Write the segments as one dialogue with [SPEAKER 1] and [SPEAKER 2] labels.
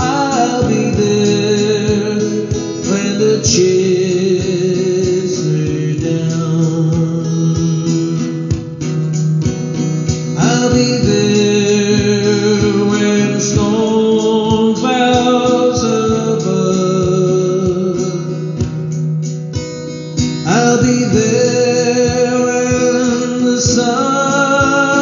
[SPEAKER 1] I'll be there when the chips are down. I'll be there when the storm clouds above. I'll be there when the sun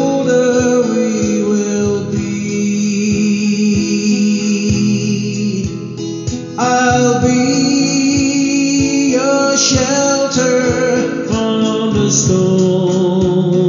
[SPEAKER 1] shelter from the storm.